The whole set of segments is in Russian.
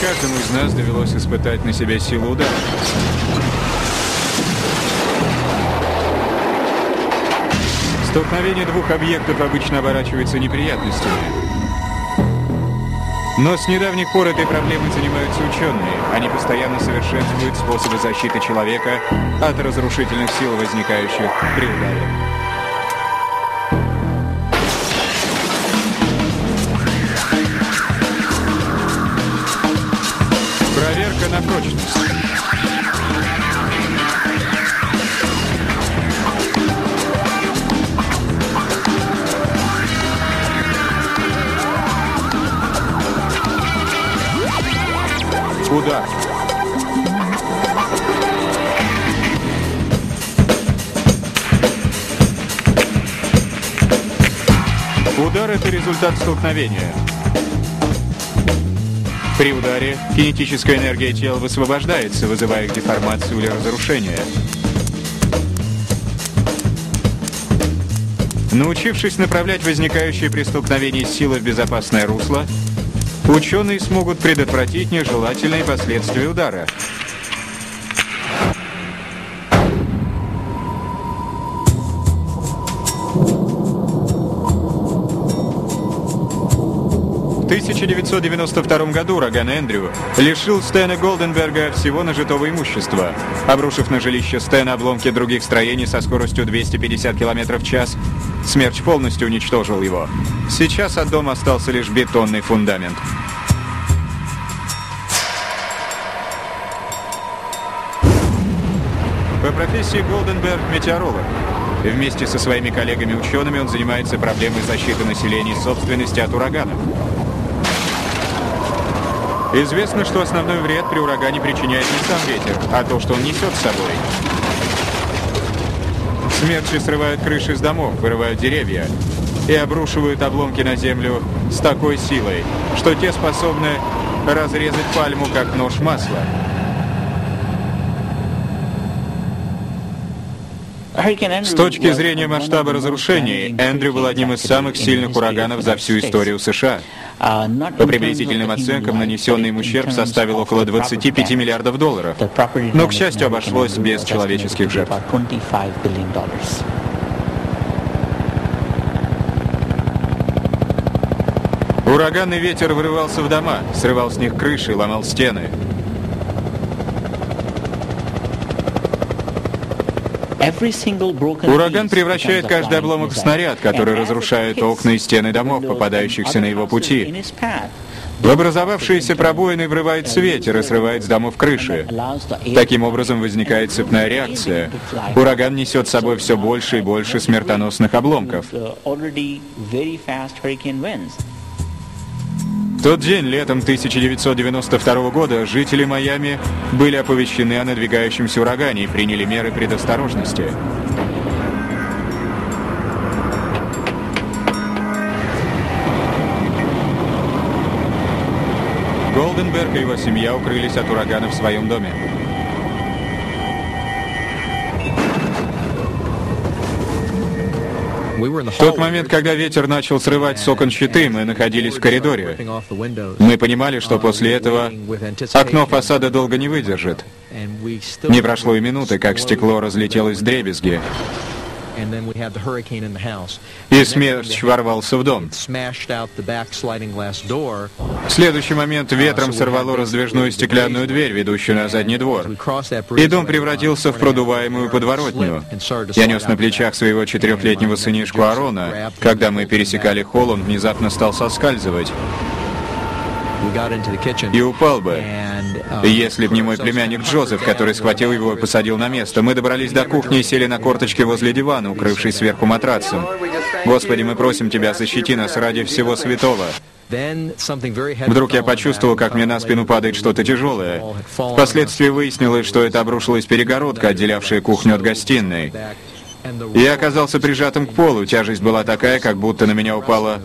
каждому из нас довелось испытать на себе силу удара. Столкновение двух объектов обычно оборачивается неприятностями. Но с недавних пор этой проблемой занимаются ученые. Они постоянно совершенствуют способы защиты человека от разрушительных сил, возникающих при ударе. Проверка на прочность. Удар. Удар – это результат столкновения. При ударе кинетическая энергия тела высвобождается, вызывая деформацию или разрушение. Научившись направлять возникающие при столкновении силы в безопасное русло, ученые смогут предотвратить нежелательные последствия удара. 1992 году ураган Эндрю лишил Стэна Голденберга всего нажитого имущества, обрушив на жилище Стэна обломки других строений со скоростью 250 км в час. Смерч полностью уничтожил его. Сейчас от дома остался лишь бетонный фундамент. По профессии Голденберг – метеоролог. Вместе со своими коллегами-учеными он занимается проблемой защиты населения и собственности от ураганов. Известно, что основной вред при урагане причиняет не сам ветер, а то, что он несет с собой. Смерчи срывают крыши с домов, вырывают деревья и обрушивают обломки на землю с такой силой, что те способны разрезать пальму, как нож масла. С точки зрения масштаба разрушений, Эндрю был одним из самых сильных ураганов за всю историю США. По приблизительным оценкам, нанесенный им ущерб составил около 25 миллиардов долларов. Но, к счастью, обошлось без человеческих жертв. Ураганный ветер врывался в дома, срывал с них крыши, ломал стены. Ураган превращает каждый обломок в снаряд, который разрушает окна и стены домов, попадающихся на его пути. В образовавшиеся пробоины врывается ветер и срывает с домов крыши. Таким образом возникает цепная реакция. Ураган несет с собой все больше и больше смертоносных обломков. Тот день, летом 1992 года, жители Майами были оповещены о надвигающемся урагане и приняли меры предосторожности. Голденберг и его семья укрылись от урагана в своем доме. В тот момент, когда ветер начал срывать с окон щиты, мы находились в коридоре. Мы понимали, что после этого окно фасада долго не выдержит. Не прошло и минуты, как стекло разлетелось в дребезги. И смерч ворвался в дом. В следующий момент ветром сорвало раздвижную стеклянную дверь, ведущую на задний двор. И дом превратился в продуваемую подворотню. Я нес на плечах своего четырехлетнего сынишку Арона. Когда мы пересекали холл, он внезапно стал соскальзывать и упал бы. Если б не мой племянник Джозеф, который схватил его и посадил на место, мы добрались до кухни и сели на корточки возле дивана, укрывшись сверху матрацем. Господи, мы просим Тебя, защити нас ради всего святого. Вдруг я почувствовал, как мне на спину падает что-то тяжелое. Впоследствии выяснилось, что это обрушилась перегородка, отделявшая кухню от гостиной. Я оказался прижатым к полу. Тяжесть была такая, как будто на меня упала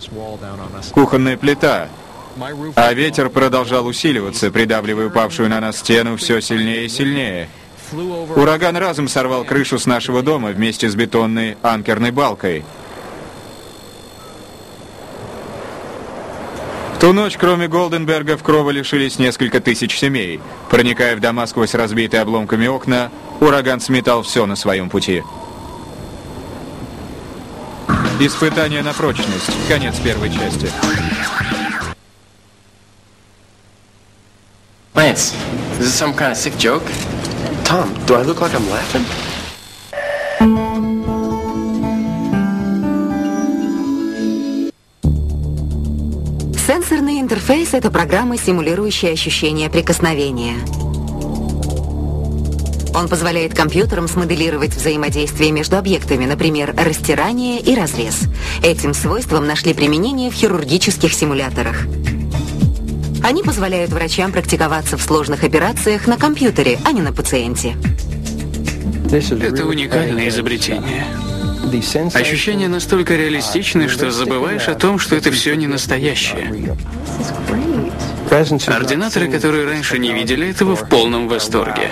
кухонная плита. А ветер продолжал усиливаться, придавливая упавшую на нас стену все сильнее и сильнее. Ураган разом сорвал крышу с нашего дома вместе с бетонной анкерной балкой. В ту ночь, кроме Голденбергов, крова лишились несколько тысяч семей. Проникая в дома сквозь разбитые обломками окна, ураган сметал все на своем пути. Испытание на прочность. Конец первой части. Lance, is this some kind of sick joke? Tom, do I look like I'm laughing? Сенсорный интерфейс — это программа, симулирующая ощущение прикосновения. Он позволяет компьютерам смоделировать взаимодействие между объектами, например, растирание и разрез. Этим свойством нашли применение в хирургических симуляторах. Они позволяют врачам практиковаться в сложных операциях на компьютере, а не на пациенте. Это уникальное изобретение. Ощущения настолько реалистичны, что забываешь о том, что это все не настоящее. Ординаторы, которые раньше не видели этого, в полном восторге.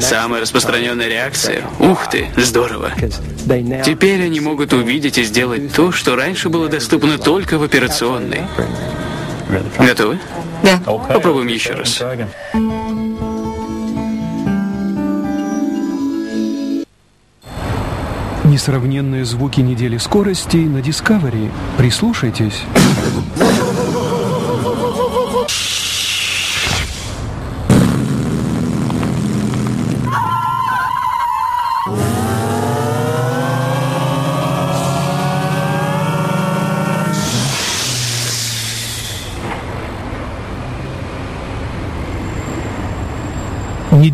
Самая распространенная реакция – «Ух ты, здорово!» Теперь они могут увидеть и сделать то, что раньше было доступно только в операционной. Готовы? Да. Попробуем еще раз. Несравненные звуки недели скоростей на Discovery. Прислушайтесь.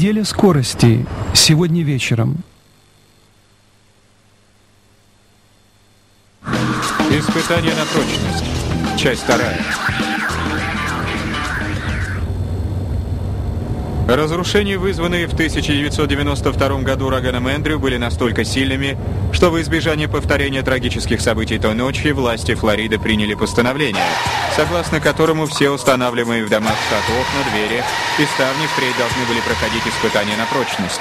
Неделя скоростей. Сегодня вечером. Испытание на прочность. Часть вторая. Разрушения, вызванные в 1992 году ураганом Эндрю, были настолько сильными, что в избежание повторения трагических событий той ночи власти Флориды приняли постановление, согласно которому все устанавливаемые в домах штата окна, двери и ставни впредь должны были проходить испытания на прочность.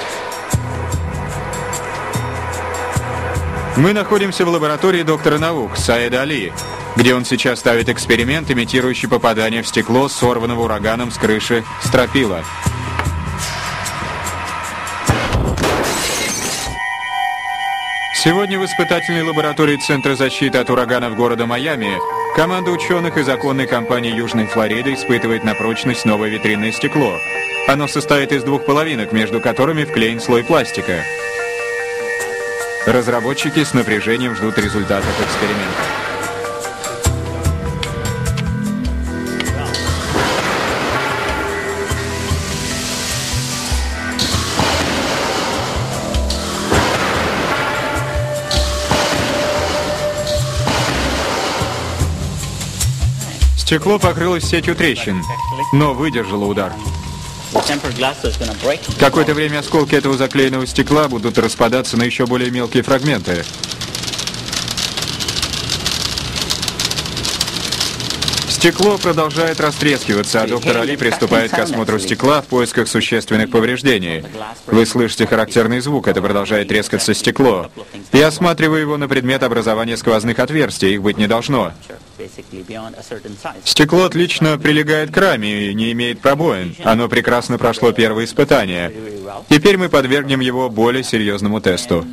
Мы находимся в лаборатории доктора наук Саида Али, где он сейчас ставит эксперимент, имитирующий попадание в стекло, сорванного ураганом с крыши стропила. Сегодня в испытательной лаборатории Центра защиты от ураганов города Майами команда ученых из законной компании Южной Флориды испытывает на прочность новое витринное стекло. Оно состоит из двух половинок, между которыми вклеен слой пластика. Разработчики с напряжением ждут результатов эксперимента. Стекло покрылось сетью трещин, но выдержало удар. Какое-то время осколки этого заклеенного стекла будут распадаться на еще более мелкие фрагменты. Стекло продолжает растрескиваться, а доктор Али приступает к осмотру стекла в поисках существенных повреждений. Вы слышите характерный звук, это продолжает трескаться стекло. Я осматриваю его на предмет образования сквозных отверстий, их быть не должно. Стекло отлично прилегает к раме и не имеет пробоин. Оно прекрасно прошло первое испытание. Теперь мы подвергнем его более серьезному тесту.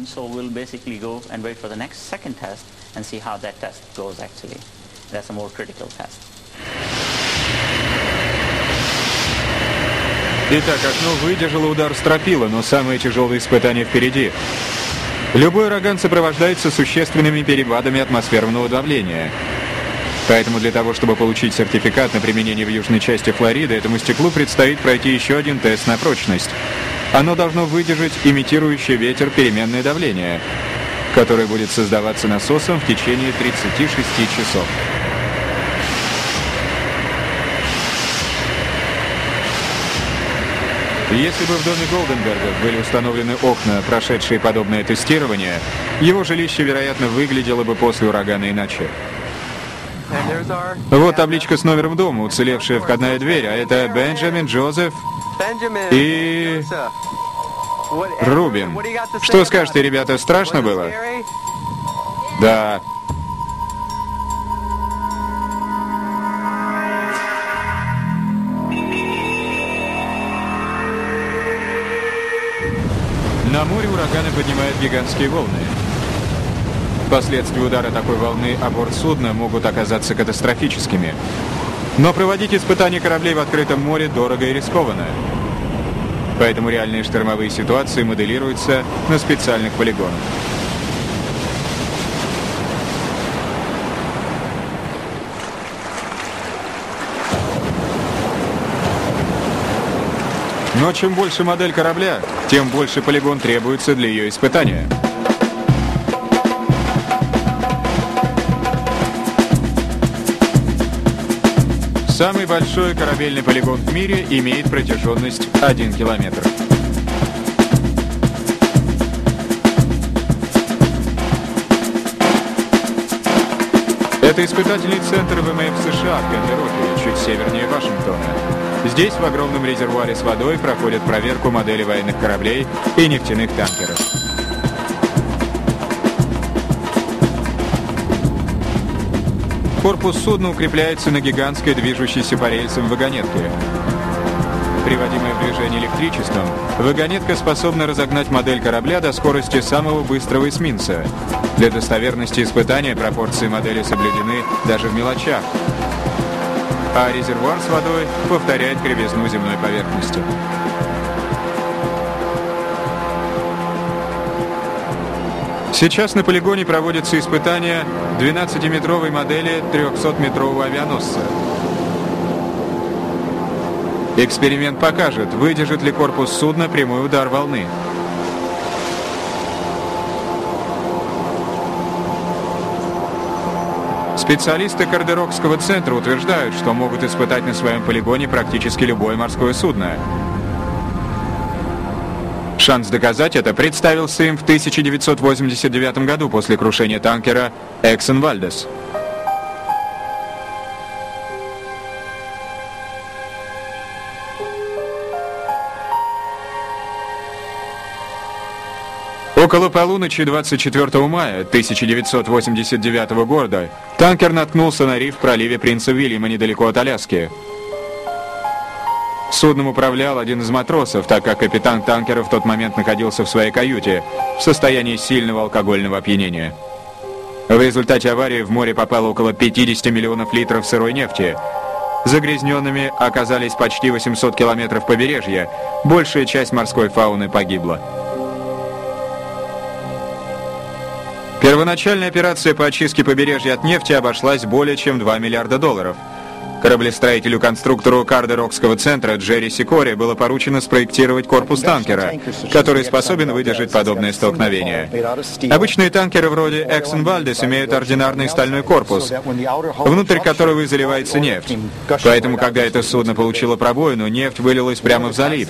Итак, окно выдержало удар стропила, но самое тяжелое испытание впереди. Любой ураган сопровождается существенными перепадами атмосферного давления. Поэтому для того, чтобы получить сертификат на применение в южной части Флориды, этому стеклу предстоит пройти еще один тест на прочность. Оно должно выдержать имитирующий ветер переменное давление, которое будет создаваться насосом в течение 36 часов. Если бы в доме Голденбергов были установлены окна, прошедшие подобное тестирование, его жилище, вероятно, выглядело бы после урагана иначе. Вот табличка с номером дома, уцелевшая входная дверь, а это Бенджамин, Джозеф и... Рубин. Что скажете, ребята, страшно было? Да. На море ураганы поднимают гигантские волны. Последствия удара такой волны о борт судна могут оказаться катастрофическими. Но проводить испытания кораблей в открытом море дорого и рискованно. Поэтому реальные штормовые ситуации моделируются на специальных полигонах. Но чем больше модель корабля, тем больше полигон требуется для ее испытания. Самый большой корабельный полигон в мире имеет протяженность 1 километр. Это испытательный центр ВМФ США в Гандероке, чуть севернее Вашингтона. Здесь, в огромном резервуаре с водой, проходят проверку модели военных кораблей и нефтяных танкеров. Корпус судна укрепляется на гигантской движущейся по рельсам вагонетке. Приводимая в движение электричеством, вагонетка способна разогнать модель корабля до скорости самого быстрого эсминца. Для достоверности испытания пропорции модели соблюдены даже в мелочах а резервуар с водой повторяет кривизну земной поверхности. Сейчас на полигоне проводятся испытания 12-метровой модели 300-метрового авианосца. Эксперимент покажет, выдержит ли корпус судна прямой удар волны. Специалисты Кардерокского центра утверждают, что могут испытать на своем полигоне практически любое морское судно. Шанс доказать это представился им в 1989 году после крушения танкера «Эксон Вальдес». Около полуночи 24 мая 1989 года танкер наткнулся на риф в проливе Принца Вильяма недалеко от Аляски. Судном управлял один из матросов, так как капитан танкера в тот момент находился в своей каюте в состоянии сильного алкогольного опьянения. В результате аварии в море попало около 50 миллионов литров сырой нефти. Загрязненными оказались почти 800 километров побережья, большая часть морской фауны погибла. Первоначальная операция по очистке побережья от нефти обошлась более чем 2 миллиарда долларов – Кораблестроителю-конструктору Кардерокского центра Джерри Сикори было поручено спроектировать корпус танкера, который способен выдержать подобное столкновение. Обычные танкеры вроде Exxon Valdez имеют ординарный стальной корпус, внутрь которого заливается нефть. Поэтому, когда это судно получило пробоину, нефть вылилась прямо в залив.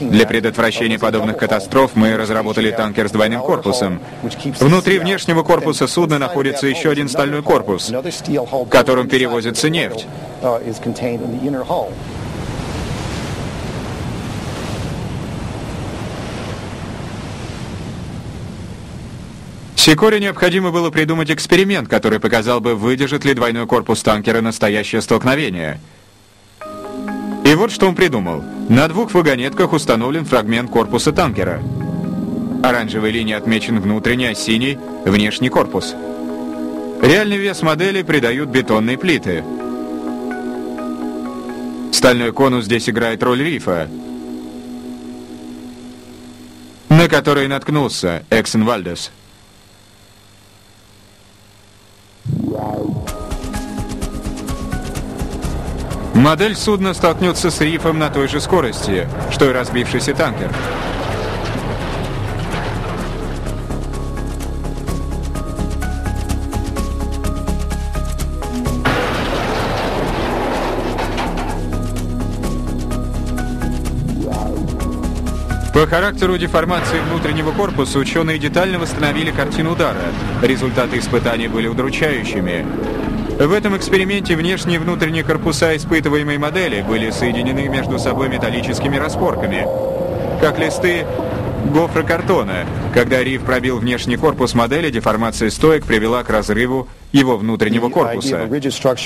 Для предотвращения подобных катастроф мы разработали танкер с двойным корпусом. Внутри внешнего корпуса судна находится еще один стальной корпус, которым перевозится нефть uh, is contained in the inner hull. Сикоре необходимо было придумать эксперимент, который показал бы, выдержит ли двойной корпус танкера настоящее столкновение. И вот что он придумал. На двух вагонетках установлен фрагмент корпуса танкера. Оранжевой линией отмечен внутренний, а синий – внешний корпус. Реальный вес модели придают бетонные плиты – Стальной конус здесь играет роль рифа, на который наткнулся Эксон Вальдес. Модель судна столкнется с рифом на той же скорости, что и разбившийся танкер. По характеру деформации внутреннего корпуса ученые детально восстановили картину удара. Результаты испытаний были удручающими. В этом эксперименте внешние и внутренние корпуса испытываемой модели были соединены между собой металлическими распорками, как листы гофрокартона. Когда риф пробил внешний корпус модели, деформация стоек привела к разрыву его внутреннего корпуса.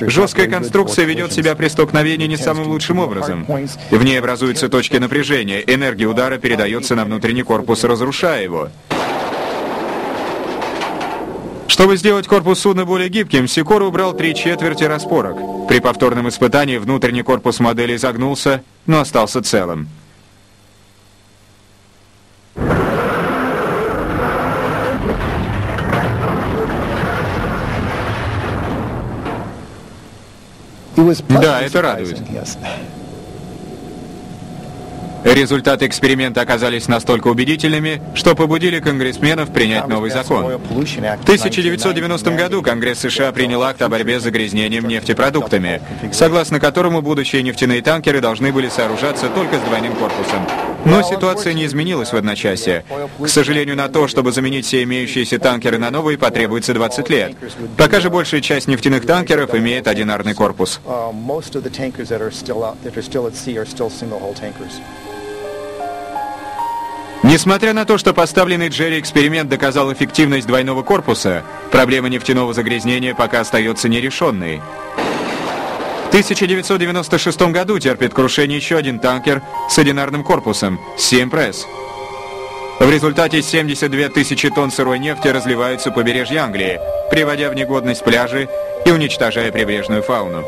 Жесткая конструкция ведет себя при столкновении не самым лучшим образом. В ней образуются точки напряжения, энергия удара передается на внутренний корпус, разрушая его. Чтобы сделать корпус судна более гибким, Сикора убрал три четверти распорок. При повторном испытании внутренний корпус модели загнулся, но остался целым. Да, это радует. Результаты эксперимента оказались настолько убедительными, что побудили конгрессменов принять новый закон. В 1990 году Конгресс США принял акт о борьбе с загрязнением нефтепродуктами, согласно которому будущие нефтяные танкеры должны были сооружаться только с двойным корпусом. Но ситуация не изменилась в одночасье. К сожалению, на то, чтобы заменить все имеющиеся танкеры на новые, потребуется 20 лет. Пока же большая часть нефтяных танкеров имеет одинарный корпус. Несмотря на то, что поставленный Джерри эксперимент доказал эффективность двойного корпуса, проблема нефтяного загрязнения пока остается нерешенной. В 1996 году терпит крушение еще один танкер с одинарным корпусом – «Симпресс». В результате 72 тысячи тонн сырой нефти разливаются по побережье Англии, приводя в негодность пляжи и уничтожая прибрежную фауну.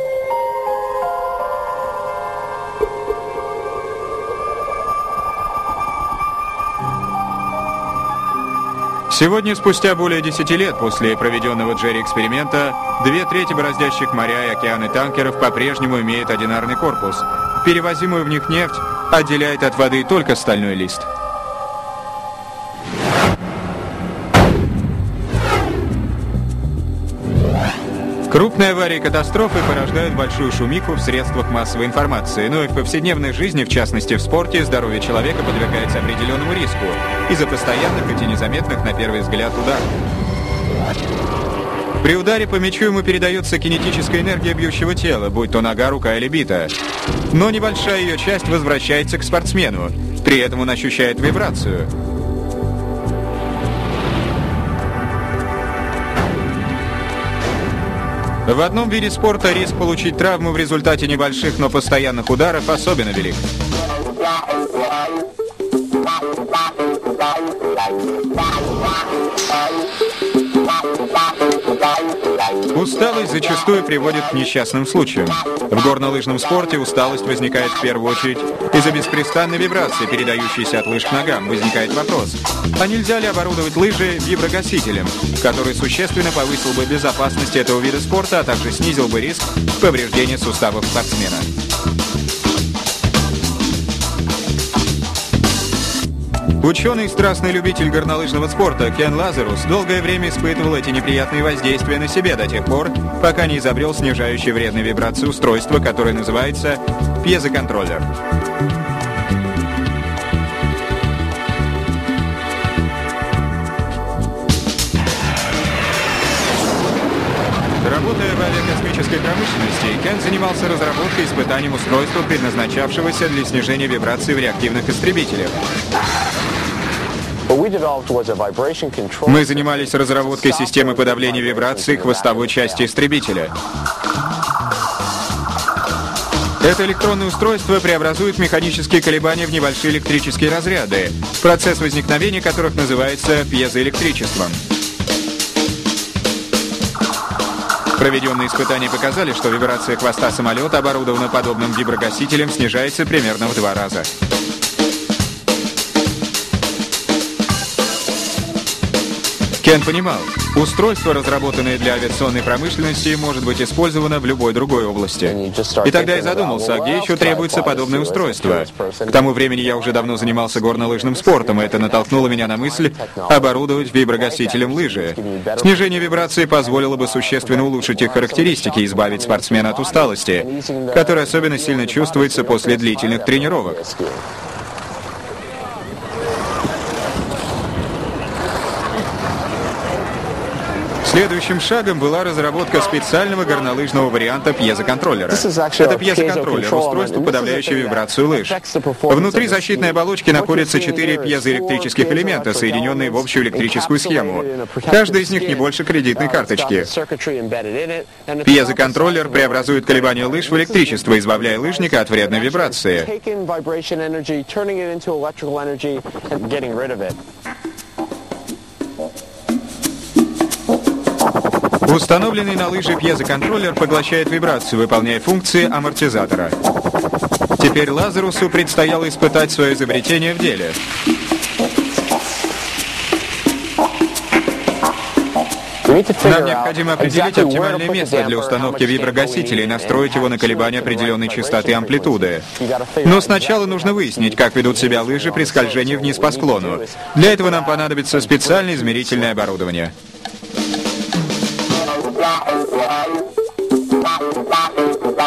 Сегодня, спустя более 10 лет после проведенного Джерри эксперимента, две трети бороздящих моря и океаны танкеров по-прежнему имеют одинарный корпус. Перевозимую в них нефть отделяет от воды только стальной лист. Крупные аварии и катастрофы порождают большую шумиху в средствах массовой информации, но и в повседневной жизни, в частности в спорте, здоровье человека подвергается определенному риску из-за постоянных, хоть и незаметных на первый взгляд ударов. При ударе по мячу ему передается кинетическая энергия бьющего тела, будь то нога, рука или бита. Но небольшая ее часть возвращается к спортсмену. При этом он ощущает вибрацию. В одном виде спорта риск получить травму в результате небольших, но постоянных ударов особенно велик. Усталость зачастую приводит к несчастным случаям. В горнолыжном спорте усталость возникает в первую очередь из-за беспрестанной вибрации, передающейся от лыж к ногам. Возникает вопрос, а нельзя ли оборудовать лыжи виброгасителем, который существенно повысил бы безопасность этого вида спорта, а также снизил бы риск повреждения суставов спортсмена? Ученый и страстный любитель горнолыжного спорта Кен Лазарус долгое время испытывал эти неприятные воздействия на себе до тех пор, пока не изобрел снижающее вредные вибрации устройство, которое называется пьезоконтроллер. Работая в авиакосмической промышленности, Кен занимался разработкой и испытанием устройства, предназначавшегося для снижения вибраций в реактивных истребителях. Мы занимались разработкой системы подавления вибраций хвостовой части истребителя. Это электронное устройство преобразует механические колебания в небольшие электрические разряды, процесс возникновения которых называется пьезоэлектричеством. Проведенные испытания показали, что вибрация хвоста самолета, оборудованного подобным виброгасителем, снижается примерно в два раза. Кен понимал, устройство, разработанное для авиационной промышленности, может быть использовано в любой другой области. И тогда я задумался, а где еще требуется подобное устройство? К тому времени я уже давно занимался горнолыжным спортом, и это натолкнуло меня на мысль оборудовать виброгасителем лыжи. Снижение вибрации позволило бы существенно улучшить их характеристики и избавить спортсмена от усталости, которая особенно сильно чувствуется после длительных тренировок. Следующим шагом была разработка специального горнолыжного варианта пьезоконтроллера. Это пьезоконтроллер, устройство, подавляющее вибрацию лыж. Внутри защитной оболочки находятся четыре пьезоэлектрических элемента, соединенные в общую электрическую схему. Каждый из них не больше кредитной карточки. Пьезоконтроллер преобразует колебания лыж в электричество, избавляя лыжника от вредной вибрации. Установленный на лыжи пьезоконтроллер поглощает вибрацию, выполняя функции амортизатора. Теперь Лазарусу предстояло испытать свое изобретение в деле. Нам необходимо определить оптимальное место для установки виброгасителя и настроить его на колебания определенной частоты и амплитуды. Но сначала нужно выяснить, как ведут себя лыжи при скольжении вниз по склону. Для этого нам понадобится специальное измерительное оборудование.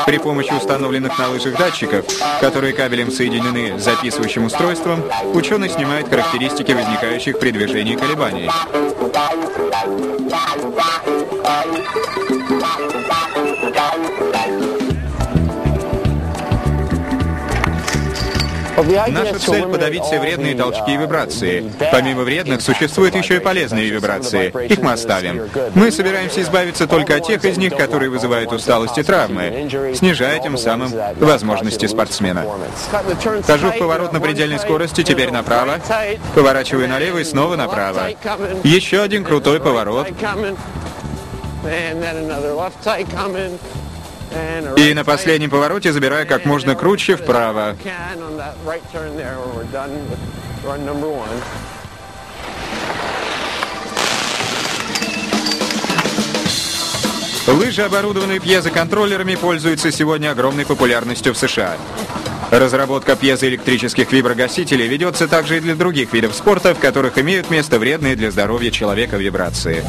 При помощи установленных на лыжах датчиков, которые кабелем соединены с записывающим устройством, ученый снимает характеристики возникающих при движении колебаний. Наша цель — подавить все вредные толчки и вибрации. Помимо вредных, существуют еще и полезные вибрации. Их мы оставим. Мы собираемся избавиться только от тех из них, которые вызывают усталость и травмы, снижая тем самым возможности спортсмена. Хожу в поворот на предельной скорости, теперь направо. Поворачиваю налево и снова направо. Еще один крутой поворот. И на последнем повороте забираю как можно круче вправо. Лыжи, оборудованные пьезоконтроллерами, пользуются сегодня огромной популярностью в США. Разработка пьезоэлектрических виброгасителей ведется также и для других видов спорта, в которых имеют место вредные для здоровья человека вибрации.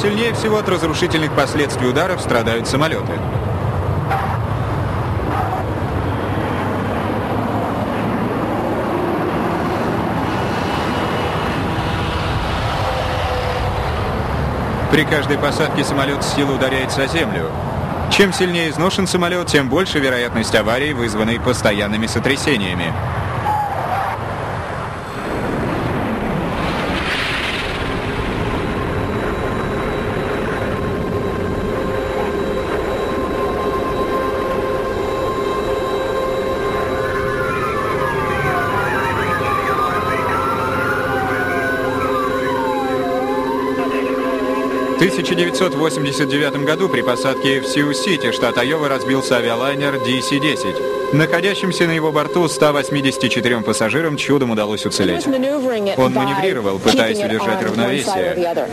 Сильнее всего от разрушительных последствий ударов страдают самолеты. При каждой посадке самолет с силой ударяется о землю. Чем сильнее изношен самолет, тем больше вероятность аварии, вызванной постоянными сотрясениями. 1989 году при посадке в Сиу-Сити, штат Айова, разбился авиалайнер DC-10. Находящимся на его борту 184 пассажирам чудом удалось уцелеть. Он маневрировал, пытаясь удержать равновесие.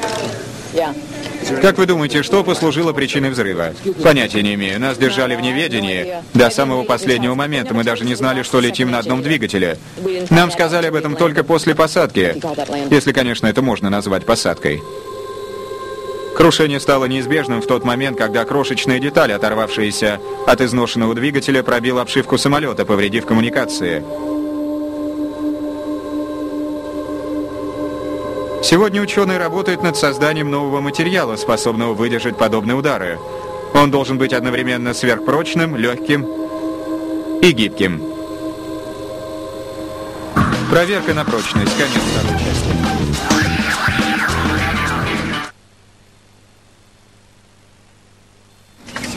Как вы думаете, что послужило причиной взрыва? Понятия не имею. Нас держали в неведении. До самого последнего момента мы даже не знали, что летим на одном двигателе. Нам сказали об этом только после посадки. Если, конечно, это можно назвать посадкой. Крушение стало неизбежным в тот момент, когда крошечная деталь, оторвавшаяся от изношенного двигателя, пробила обшивку самолета, повредив коммуникации. Сегодня ученые работают над созданием нового материала, способного выдержать подобные удары. Он должен быть одновременно сверхпрочным, легким и гибким. Проверка на прочность. Конец второй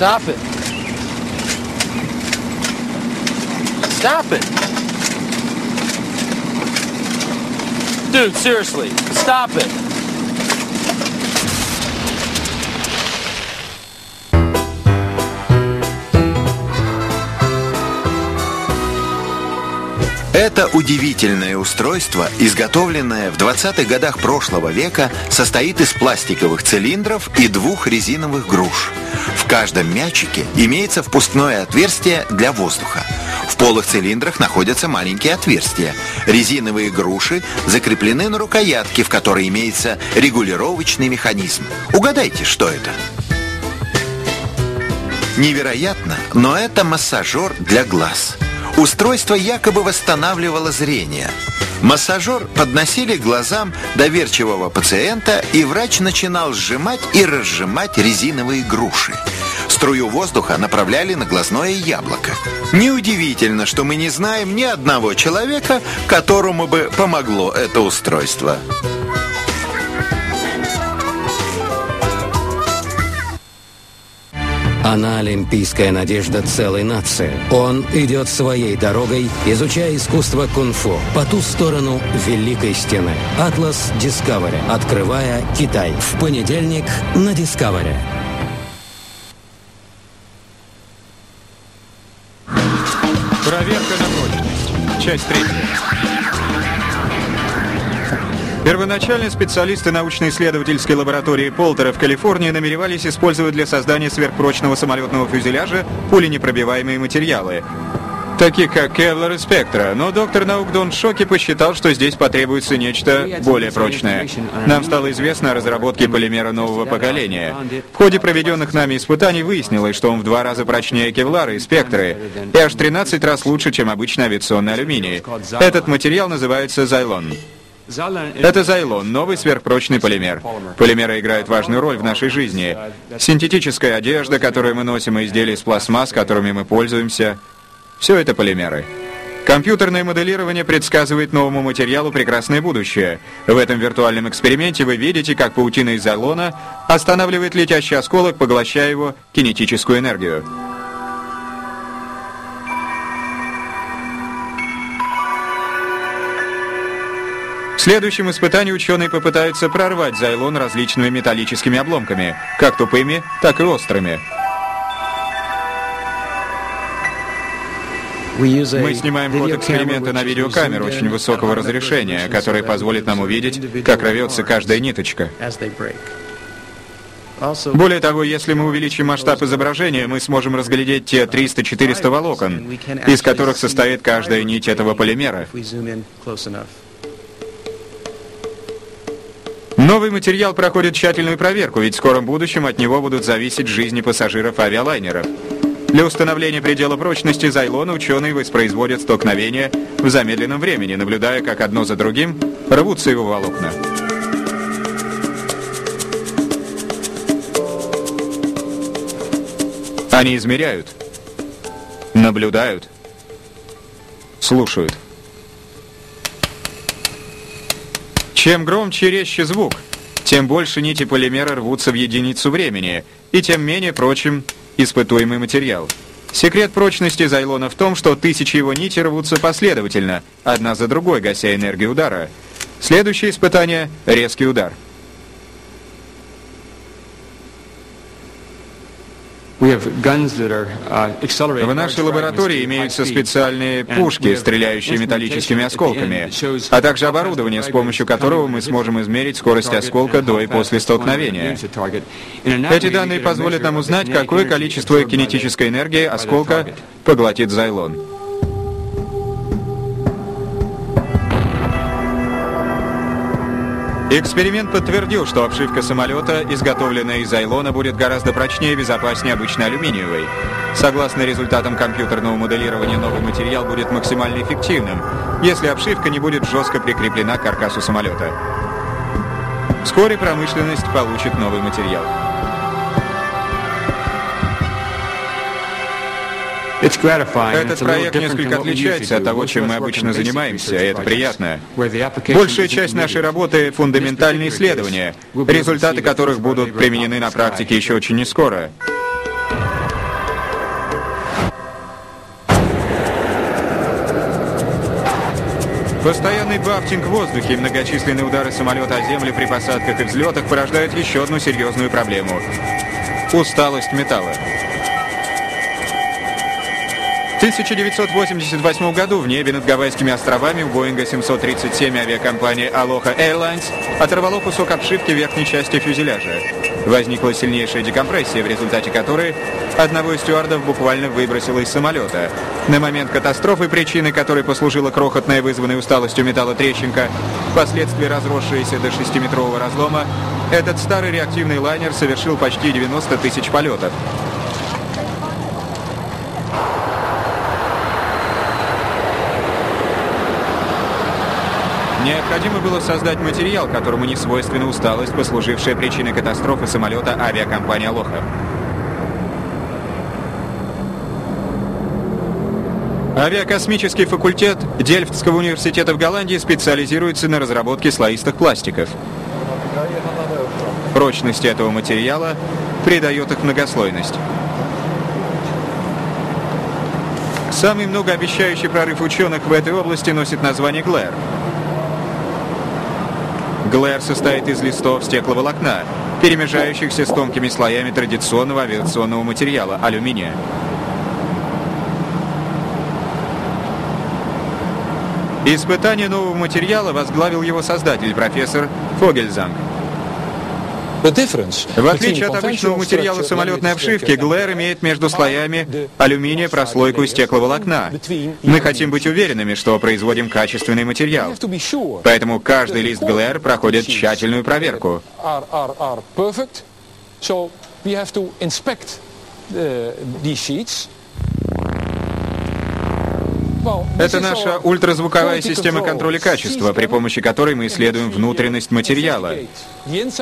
Stop it. Stop it. Dude, seriously, stop it. Это удивительное устройство, изготовленное в 20-х годах прошлого века, состоит из пластиковых цилиндров и двух резиновых груш. В каждом мячике имеется впускное отверстие для воздуха. В полых цилиндрах находятся маленькие отверстия. Резиновые груши закреплены на рукоятке, в которой имеется регулировочный механизм. Угадайте, что это? Невероятно, но это массажер для глаз. Устройство якобы восстанавливало зрение. Массажер подносили глазам доверчивого пациента, и врач начинал сжимать и разжимать резиновые груши. Струю воздуха направляли на глазное яблоко. Неудивительно, что мы не знаем ни одного человека, которому бы помогло это устройство. Она олимпийская надежда целой нации. Он идет своей дорогой, изучая искусство кунг-фу по ту сторону Великой Стены. Атлас Discovery. Открывая Китай. В понедельник на Discovery. Проверка на прочность. Часть третья. Первоначально специалисты научно-исследовательской лаборатории Полтера в Калифорнии намеревались использовать для создания сверхпрочного самолетного фюзеляжа пуленепробиваемые материалы, такие как Кевлар и Спектра, но доктор наук Дон Шоки посчитал, что здесь потребуется нечто более прочное. Нам стало известно о разработке полимера нового поколения. В ходе проведенных нами испытаний выяснилось, что он в два раза прочнее Кевлара и Спектры, и аж 13 раз лучше, чем обычный авиационный алюминий. Этот материал называется Зайлон. Это Зайлон, новый сверхпрочный полимер. Полимеры играют важную роль в нашей жизни. Синтетическая одежда, которую мы носим, и изделия из пластмасс, которыми мы пользуемся, все это полимеры. Компьютерное моделирование предсказывает новому материалу прекрасное будущее. В этом виртуальном эксперименте вы видите, как паутина из Зайлона останавливает летящий осколок, поглощая его кинетическую энергию. В следующем испытании ученые попытаются прорвать Зайлон различными металлическими обломками, как тупыми, так и острыми. Мы снимаем ход эксперимента на видеокамеру очень высокого разрешения, которая позволит нам увидеть, как рвется каждая ниточка. Более того, если мы увеличим масштаб изображения, мы сможем разглядеть те 300-400 волокон, из которых состоит каждая нить этого полимера. Новый материал проходит тщательную проверку, ведь в скором будущем от него будут зависеть жизни пассажиров авиалайнеров. Для установления предела прочности Зайлона ученые воспроизводят столкновения в замедленном времени, наблюдая, как одно за другим рвутся его волокна. Они измеряют, наблюдают, слушают. Чем громче и резче звук, тем больше нити полимера рвутся в единицу времени, и тем менее прочим испытуемый материал. Секрет прочности Зайлона в том, что тысячи его нитей рвутся последовательно, одна за другой, гася энергию удара. Следующее испытание — резкий удар — В нашей лаборатории имеются специальные пушки, стреляющие металлическими осколками, а также оборудование, с помощью которого мы сможем измерить скорость осколка до и после столкновения. Эти данные позволят нам узнать, какое количество кинетической энергии осколка поглотит Зайлон. Эксперимент подтвердил, что обшивка самолета, изготовленная из айлона, будет гораздо прочнее и безопаснее обычной алюминиевой. Согласно результатам компьютерного моделирования, новый материал будет максимально эффективным, если обшивка не будет жестко прикреплена к каркасу самолета. Вскоре промышленность получит новый материал. Этот проект несколько отличается от того, чем мы обычно занимаемся, и это приятно. Большая часть нашей работы — фундаментальные исследования, результаты которых будут применены на практике еще очень не скоро. Постоянный бафтинг в воздухе и многочисленные удары самолета о землю при посадках и взлетах порождают еще одну серьезную проблему — усталость металла. В 1988 году в небе над Гавайскими островами у Боинга 737 авиакомпании Aloha Airlines оторвало кусок обшивки верхней части фюзеляжа. Возникла сильнейшая декомпрессия, в результате которой одного из стюардов буквально выбросило из самолета. На момент катастрофы, причиной которой послужила крохотная вызванная усталостью металла трещинка, впоследствии разросшаяся до 6-метрового разлома, этот старый реактивный лайнер совершил почти 90 тысяч полетов. Необходимо было создать материал, которому не свойственна усталость, послужившая причиной катастрофы самолета авиакомпании «Алоха». Авиакосмический факультет Дельфтского университета в Голландии специализируется на разработке слоистых пластиков. Прочность этого материала придает их многослойность. Самый многообещающий прорыв ученых в этой области носит название ГЛЭР. ГЛЭР состоит из листов стекловолокна, перемежающихся с тонкими слоями традиционного авиационного материала – алюминия. Испытание нового материала возглавил его создатель, профессор Фогельзанг. В отличие от обычного материала самолетной обшивки, ГЛЭР имеет между слоями алюминия прослойку стекловолокна. Мы хотим быть уверенными, что производим качественный материал. Поэтому каждый лист ГЛЭР проходит тщательную проверку. Это наша ультразвуковая система контроля качества, при помощи которой мы исследуем внутренность материала.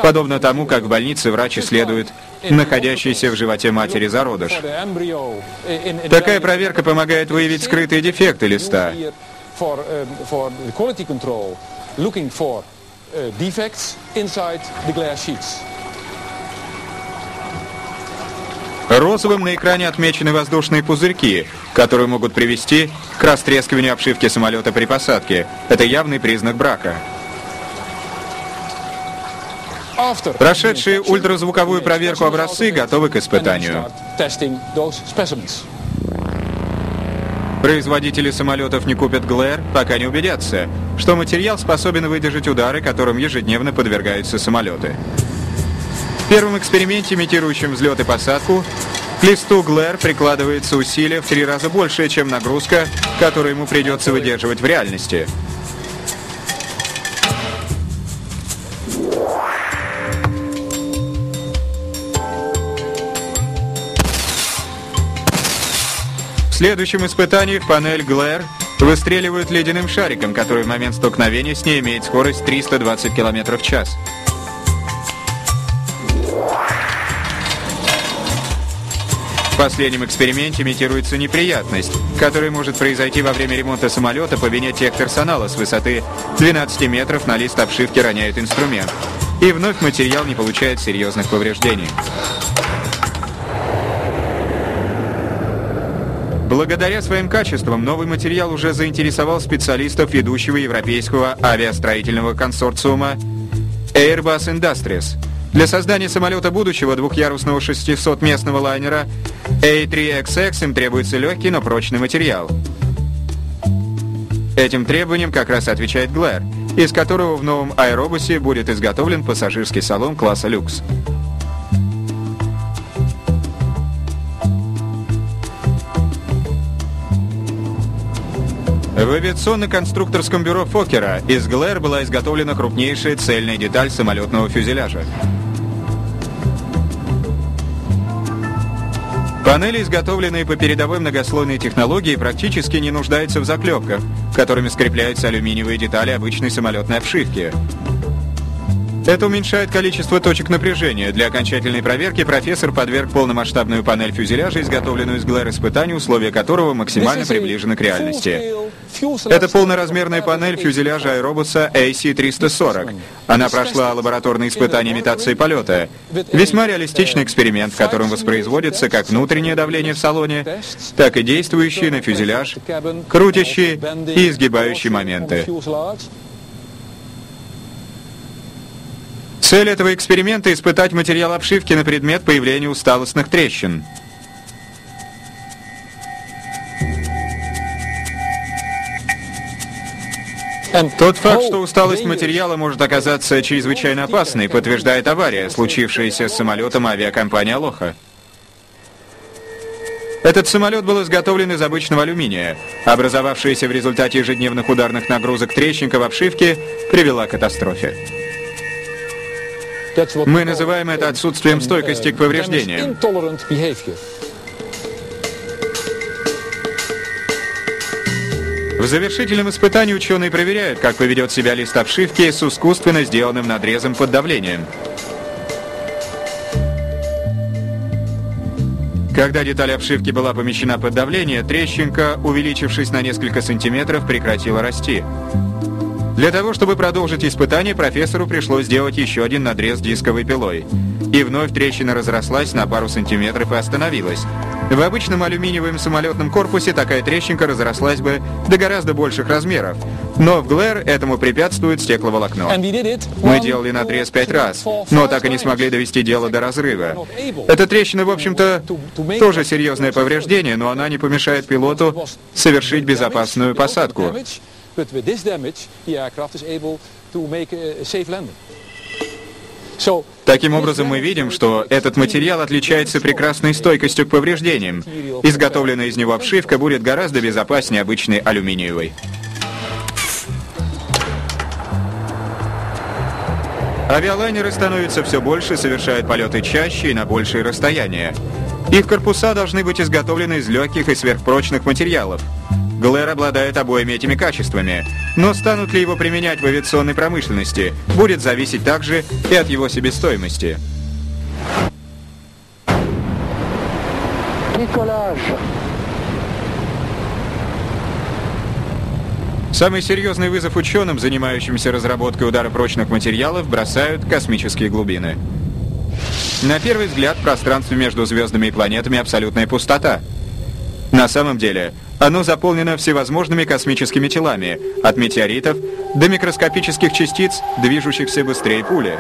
Подобно тому, как в больнице врач исследует находящийся в животе матери зародыш. Такая проверка помогает выявить скрытые дефекты листа. Розовым на экране отмечены воздушные пузырьки, которые могут привести к растрескиванию обшивки самолета при посадке. Это явный признак брака. Прошедшие ультразвуковую проверку образцы готовы к испытанию. Производители самолетов не купят ГЛЭР, пока не убедятся, что материал способен выдержать удары, которым ежедневно подвергаются самолеты. В первом эксперименте, имитирующем взлет и посадку, к листу Глэр прикладывается усилие в три раза больше, чем нагрузка, которую ему придется выдерживать в реальности. В следующем испытании в панель Глэр выстреливают ледяным шариком, который в момент столкновения с ней имеет скорость 320 км в час. Последнем эксперименте имитируется неприятность, которая может произойти во время ремонта самолета по вине техперсонала с высоты 12 метров на лист обшивки роняет инструмент. И вновь материал не получает серьезных повреждений. Благодаря своим качествам новый материал уже заинтересовал специалистов ведущего европейского авиастроительного консорциума Airbus Industries – для создания самолета будущего двухъярусного 600-местного лайнера A3XX им требуется легкий, но прочный материал. Этим требованиям как раз отвечает Глэр, из которого в новом аэробусе будет изготовлен пассажирский салон класса люкс. В авиационно-конструкторском бюро Фокера из Глэр была изготовлена крупнейшая цельная деталь самолетного фюзеляжа. Панели, изготовленные по передовой многослойной технологии, практически не нуждаются в заклепках, которыми скрепляются алюминиевые детали обычной самолетной обшивки. Это уменьшает количество точек напряжения. Для окончательной проверки профессор подверг полномасштабную панель фюзеляжа, изготовленную из ГЛР-испытаний, условия которого максимально приближены к реальности. Это полноразмерная панель фюзеляжа аэробуса AC-340. Она прошла лабораторные испытания имитации полета. Весьма реалистичный эксперимент, в котором воспроизводится как внутреннее давление в салоне, так и действующие на фюзеляж, крутящие и изгибающие моменты. Цель этого эксперимента – испытать материал обшивки на предмет появления усталостных трещин. Тот факт, что усталость материала может оказаться чрезвычайно опасной, подтверждает авария, случившаяся с самолетом авиакомпании «Алоха». Этот самолет был изготовлен из обычного алюминия. Образовавшаяся в результате ежедневных ударных нагрузок трещинка в обшивке привела к катастрофе. Мы называем это отсутствием стойкости к повреждениям. В завершительном испытании ученые проверяют, как поведет себя лист обшивки с искусственно сделанным надрезом под давлением. Когда деталь обшивки была помещена под давление, трещинка, увеличившись на несколько сантиметров, прекратила расти. Для того, чтобы продолжить испытание, профессору пришлось сделать еще один надрез дисковой пилой. И вновь трещина разрослась на пару сантиметров и остановилась. В обычном алюминиевом самолетном корпусе такая трещинка разрослась бы до гораздо больших размеров. Но в Глэр этому препятствует стекловолокно. Мы делали надрез пять раз, но так и не смогли довести дело до разрыва. Эта трещина, в общем-то, тоже серьезное повреждение, но она не помешает пилоту совершить безопасную посадку. But with this damage, the aircraft is able to make a safe landing. Таким образом, мы видим, что этот материал отличается прекрасной стойкостью к повреждениям. Изготовленная из него обшивка будет гораздо безопаснее обычной алюминиевой. Авиалайнеры становятся все больше, совершают полеты чаще и на большие расстояния. Их корпуса должны быть изготовлены из легких и сверхпрочных материалов. Глэр обладает обоими этими качествами, но станут ли его применять в авиационной промышленности, будет зависеть также и от его себестоимости. Самый серьезный вызов ученым, занимающимся разработкой ударопрочных материалов, бросают космические глубины. На первый взгляд, в пространстве между звездами и планетами абсолютная пустота. На самом деле, оно заполнено всевозможными космическими телами, от метеоритов до микроскопических частиц, движущихся быстрее пули.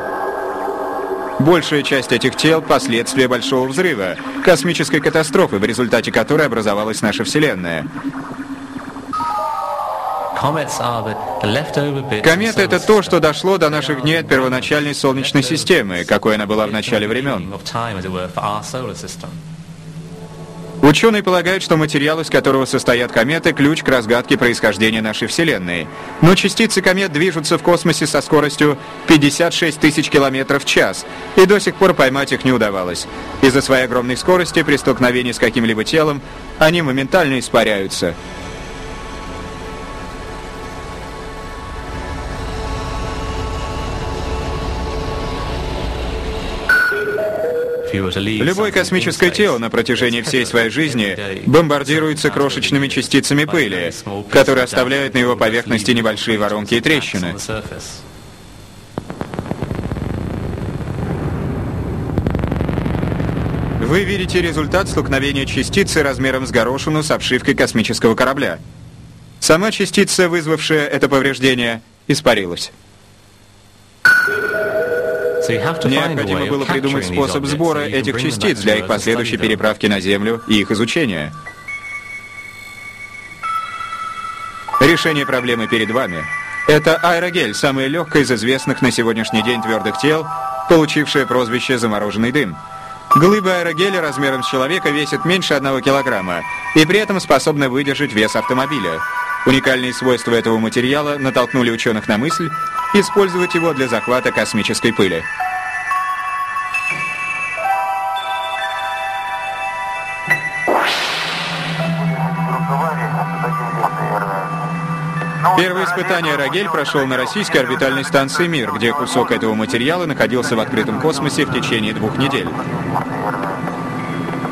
Большая часть этих тел – последствия Большого Взрыва, космической катастрофы, в результате которой образовалась наша Вселенная. Комета — это то, что дошло до наших дней от первоначальной Солнечной системы, какой она была в начале времен. Ученые полагают, что материал, из которого состоят кометы, ключ к разгадке происхождения нашей Вселенной. Но частицы комет движутся в космосе со скоростью 56 тысяч километров в час, и до сих пор поймать их не удавалось. Из-за своей огромной скорости при столкновении с каким-либо телом они моментально испаряются. Любое космическое тело на протяжении всей своей жизни бомбардируется крошечными частицами пыли, которые оставляют на его поверхности небольшие воронки и трещины. Вы видите результат столкновения частицы размером с горошину с обшивкой космического корабля. Сама частица, вызвавшая это повреждение, испарилась. Необходимо было придумать способ сбора этих частиц для их последующей переправки на Землю и их изучения. Решение проблемы перед вами. Это аэрогель, самое легкое из известных на сегодняшний день твердых тел, получившее прозвище «замороженный дым». Глыба аэрогеля размером с человека весит меньше одного килограмма и при этом способна выдержать вес автомобиля. Уникальные свойства этого материала натолкнули ученых на мысль использовать его для захвата космической пыли. Первое испытание «Рагель» прошел на российской орбитальной станции «Мир», где кусок этого материала находился в открытом космосе в течение двух недель.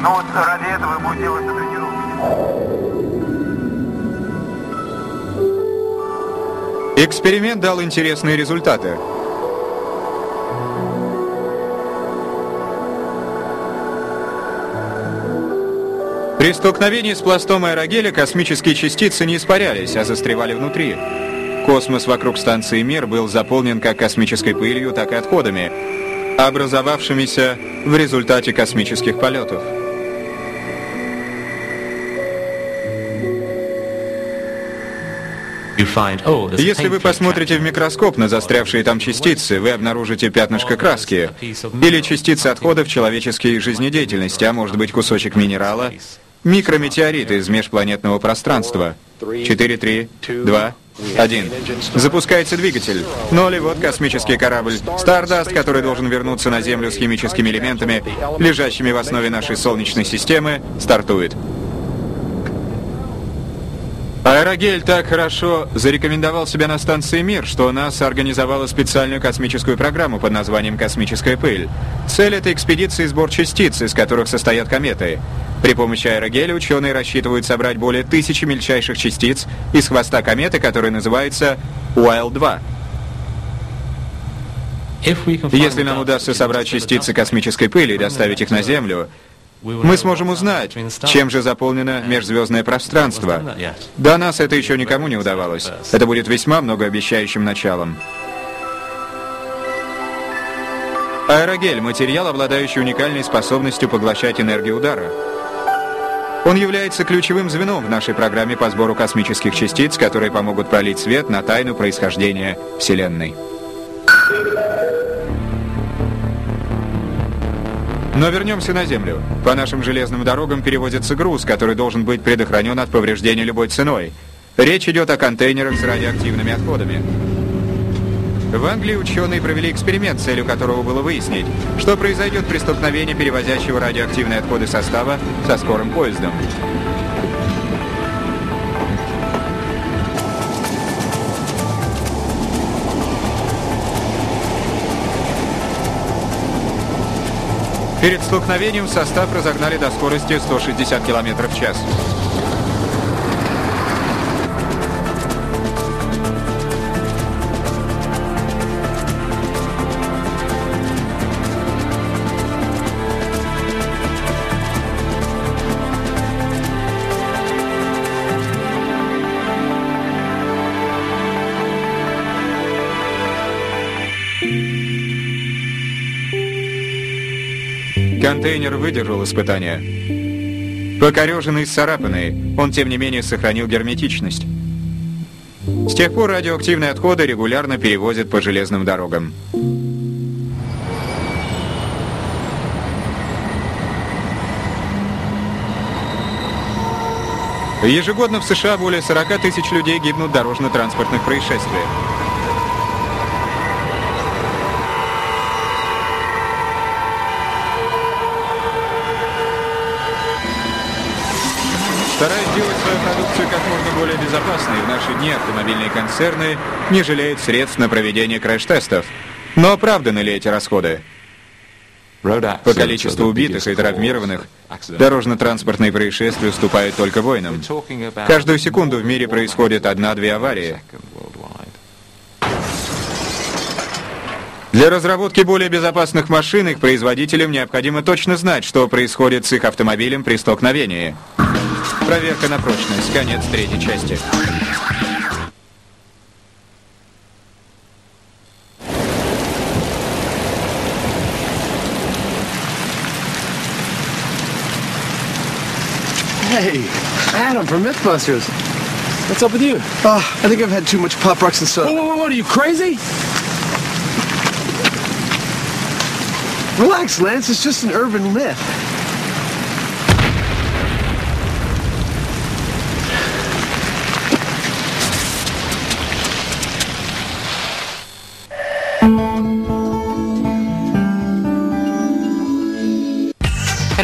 Ну вот ради этого будет делаться Эксперимент дал интересные результаты. При столкновении с пластом аэрогеля космические частицы не испарялись, а застревали внутри. Космос вокруг станции «Мир» был заполнен как космической пылью, так и отходами, образовавшимися в результате космических полетов. Если вы посмотрите в микроскоп на застрявшие там частицы, вы обнаружите пятнышко краски или частицы отходов человеческой жизнедеятельности, а может быть кусочек минерала, Микрометеориты из межпланетного пространства. 4, 3, 2, 1. Запускается двигатель. Ноль и вот космический корабль Stardust, который должен вернуться на Землю с химическими элементами, лежащими в основе нашей Солнечной системы, стартует. Аэрогель так хорошо зарекомендовал себя на станции «Мир», что НАСА организовала специальную космическую программу под названием «Космическая пыль». Цель этой экспедиции – сбор частиц, из которых состоят кометы. При помощи аэрогеля ученые рассчитывают собрать более тысячи мельчайших частиц из хвоста кометы, который называется Уайл-2. Если нам удастся собрать частицы космической пыли и доставить их на Землю, мы сможем узнать, чем же заполнено межзвездное пространство. До нас это еще никому не удавалось. Это будет весьма многообещающим началом. Аэрогель – материал, обладающий уникальной способностью поглощать энергию удара. Он является ключевым звеном в нашей программе по сбору космических частиц, которые помогут пролить свет на тайну происхождения Вселенной. Но вернемся на Землю. По нашим железным дорогам перевозится груз, который должен быть предохранен от повреждения любой ценой. Речь идет о контейнерах с радиоактивными отходами. В Англии ученые провели эксперимент, целью которого было выяснить, что произойдет при столкновении перевозящего радиоактивные отходы состава со скорым поездом. Перед столкновением состав разогнали до скорости 160 км в час. Контейнер выдержал испытание. Покореженный и царапанный, он тем не менее сохранил герметичность. С тех пор радиоактивные отходы регулярно перевозят по железным дорогам. Ежегодно в США более 40 тысяч людей гибнут в дорожно-транспортных происшествиях. Более безопасной, в наши дни автомобильные концерны не жалеют средств на проведение крэш-тестов. Но оправданы ли эти расходы? По количеству убитых и травмированных дорожно-транспортные происшествия уступают только войнам. Каждую секунду в мире происходит одна-две аварии. Для разработки более безопасных машин их производителям необходимо точно знать, что происходит с их автомобилем при столкновении. Проверка на прочность. Конец третьей части. Hey, Adam from Mythbusters. What's up with you? Uh, I think I've had too much Pop Rocks and soda. Whoa, whoa, whoa, what are you crazy? Relax, Lance. It's just an urban myth.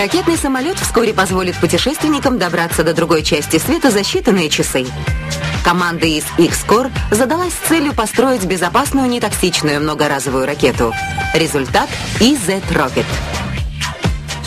Ракетный самолет вскоре позволит путешественникам добраться до другой части света за считанные часы. Команда из X-Core задалась целью построить безопасную нетоксичную многоразовую ракету. Результат – EZ-Rocket.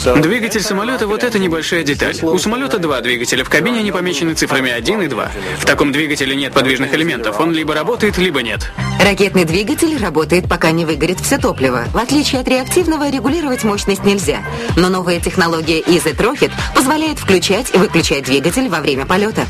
Двигатель самолета – вот эта небольшая деталь. У самолета два двигателя. В кабине они помечены цифрами 1 и 2. В таком двигателе нет подвижных элементов. Он либо работает, либо нет. Ракетный двигатель работает, пока не выгорит все топливо. В отличие от реактивного, регулировать мощность нельзя. Но новая технология EZ Rocket позволяет включать и выключать двигатель во время полета.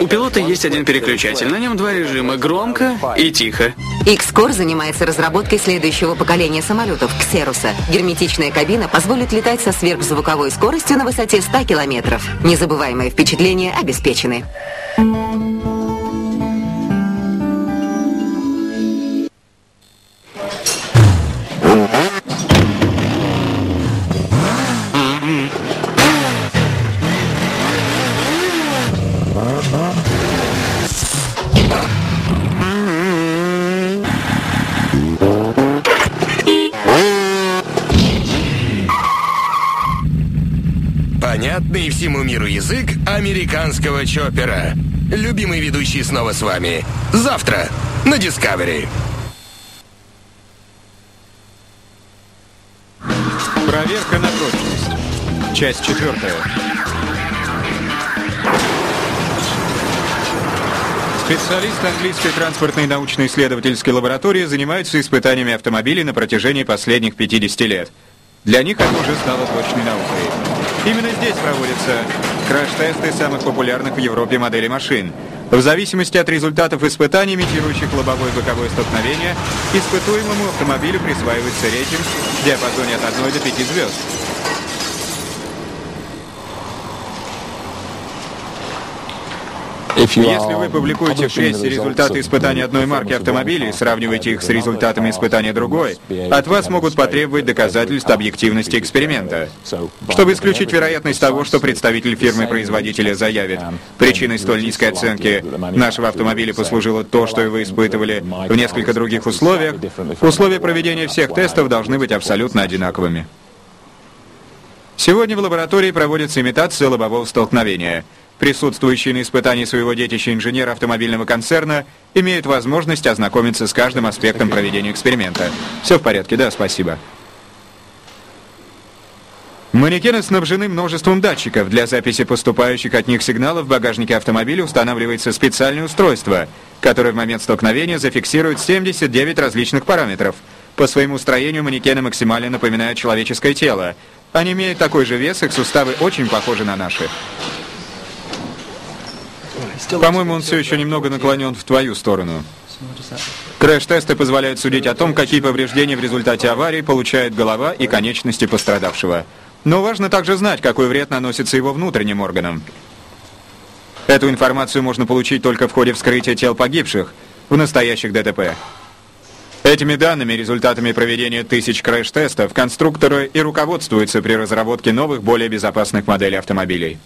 У пилота есть один переключатель. На нем два режима – громко и тихо. X-Core занимается разработкой следующего поколения самолетов – Ксеруса. Герметичная кабина позволит летать со сверхзвуковой скоростью на высоте 100 километров. Незабываемые впечатления обеспечены. Чоппера. любимый ведущий снова с вами. Завтра на Discovery. Проверка на прочность. Часть четвертая. Специалисты английской транспортной научно-исследовательской лаборатории занимаются испытаниями автомобилей на протяжении последних 50 лет. Для них это уже стало точной наукой. Именно здесь проводятся краш-тесты самых популярных в Европе моделей машин. В зависимости от результатов испытаний, имитирующих лобовое и боковое столкновение, испытуемому автомобилю присваивается рейтинг в диапазоне от 1 до 5 звезд. Если вы публикуете в прессе результаты испытаний одной марки автомобилей и сравниваете их с результатами испытания другой, от вас могут потребовать доказательств объективности эксперимента. Чтобы исключить вероятность того, что представитель фирмы-производителя заявит, причиной столь низкой оценки нашего автомобиля послужило то, что вы испытывали в несколько других условиях, условия проведения всех тестов должны быть абсолютно одинаковыми. Сегодня в лаборатории проводится имитация лобового столкновения – Присутствующие на испытании своего детища инженер автомобильного концерна имеют возможность ознакомиться с каждым аспектом проведения эксперимента. Все в порядке, да, спасибо. Манекены снабжены множеством датчиков. Для записи поступающих от них сигналов в багажнике автомобиля устанавливается специальное устройство, которое в момент столкновения зафиксирует 79 различных параметров. По своему строению манекены максимально напоминают человеческое тело. Они имеют такой же вес, их суставы очень похожи на наши. По-моему, он все еще немного наклонен в твою сторону. Крэш-тесты позволяют судить о том, какие повреждения в результате аварии получает голова и конечности пострадавшего. Но важно также знать, какой вред наносится его внутренним органам. Эту информацию можно получить только в ходе вскрытия тел погибших в настоящих ДТП. Этими данными, результатами проведения тысяч крэш-тестов, конструкторы и руководствуются при разработке новых, более безопасных моделей автомобилей.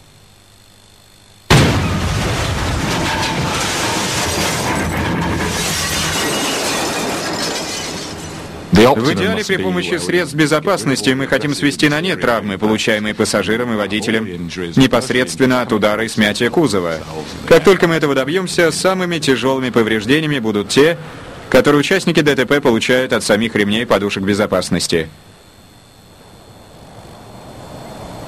В идеале при помощи средств безопасности мы хотим свести на нет травмы, получаемые пассажиром и водителем, непосредственно от удара и смятия кузова. Как только мы этого добьемся, самыми тяжелыми повреждениями будут те, которые участники ДТП получают от самих ремней подушек безопасности.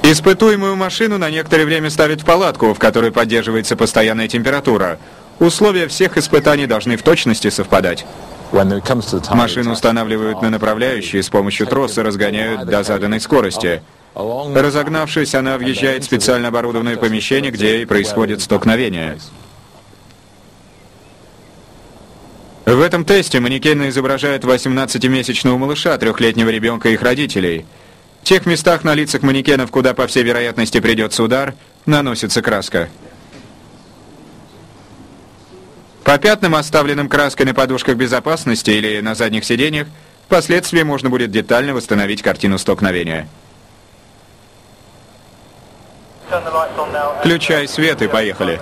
Испытуемую машину на некоторое время ставят в палатку, в которой поддерживается постоянная температура. Условия всех испытаний должны в точности совпадать. Машину устанавливают на направляющие, с помощью троса разгоняют до заданной скорости. Разогнавшись, она въезжает в специально оборудованное помещение, где и происходит столкновение. В этом тесте манекены изображают 18-месячного малыша, трехлетнего ребенка и их родителей. В тех местах на лицах манекенов, куда по всей вероятности придется удар, наносится краска. По пятнам, оставленным краской на подушках безопасности или на задних сиденьях, впоследствии можно будет детально восстановить картину столкновения. Включай свет и поехали.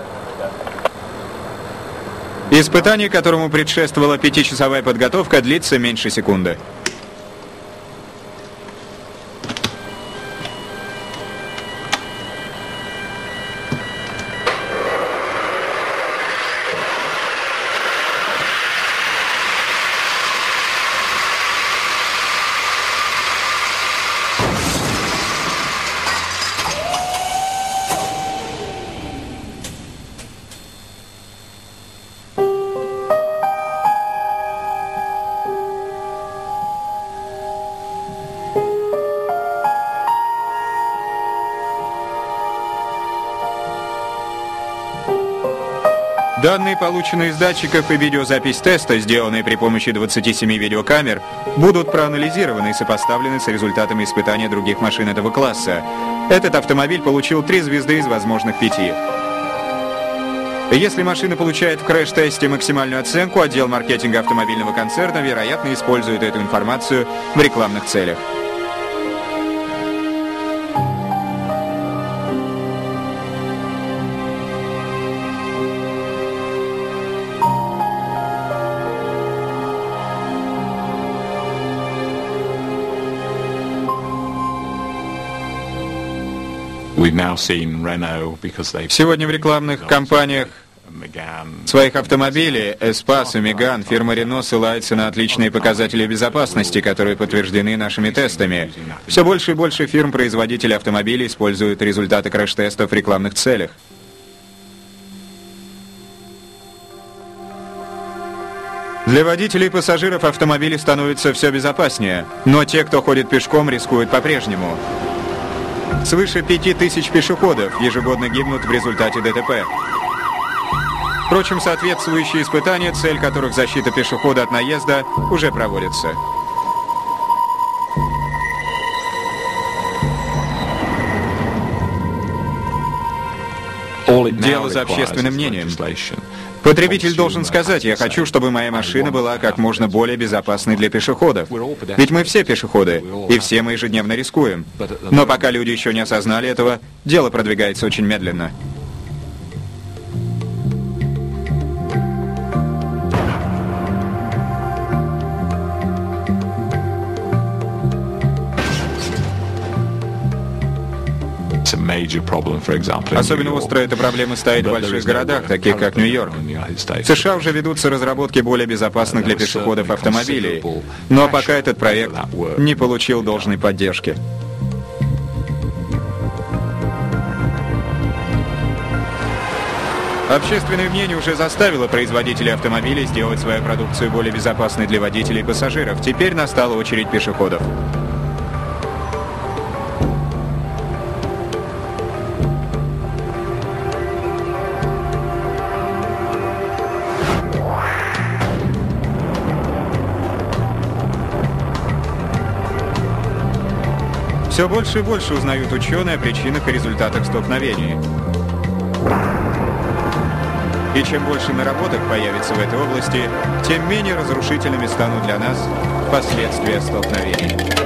Испытание, которому предшествовала пятичасовая подготовка, длится меньше секунды. Данные, полученные из датчиков и видеозапись теста, сделанные при помощи 27 видеокамер, будут проанализированы и сопоставлены с результатами испытания других машин этого класса. Этот автомобиль получил три звезды из возможных пяти. Если машина получает в крэш-тесте максимальную оценку, отдел маркетинга автомобильного концерна, вероятно, использует эту информацию в рекламных целях. Сегодня в рекламных кампаниях Своих автомобилей Эспас и Меган фирма Рено ссылается на отличные показатели безопасности, которые подтверждены нашими тестами. Все больше и больше фирм-производителей автомобилей используют результаты крэш-тестов в рекламных целях. Для водителей и пассажиров автомобили становятся все безопаснее, но те, кто ходит пешком, рискуют по-прежнему. Свыше пяти тысяч пешеходов ежегодно гибнут в результате ДТП. Впрочем, соответствующие испытания, цель которых защита пешехода от наезда, уже проводятся. Дело за общественным мнением. Потребитель должен сказать, я хочу, чтобы моя машина была как можно более безопасной для пешеходов. Ведь мы все пешеходы, и все мы ежедневно рискуем. Но пока люди еще не осознали этого, дело продвигается очень медленно. Особенно остро эта проблема стоит в больших городах, таких как Нью-Йорк. В США уже ведутся разработки более безопасных для пешеходов автомобилей, но пока этот проект не получил должной поддержки. Общественное мнение уже заставило производителей автомобилей сделать свою продукцию более безопасной для водителей и пассажиров. Теперь настала очередь пешеходов. Все больше и больше узнают ученые о причинах и результатах столкновений. И чем больше наработок появится в этой области, тем менее разрушительными станут для нас последствия столкновений.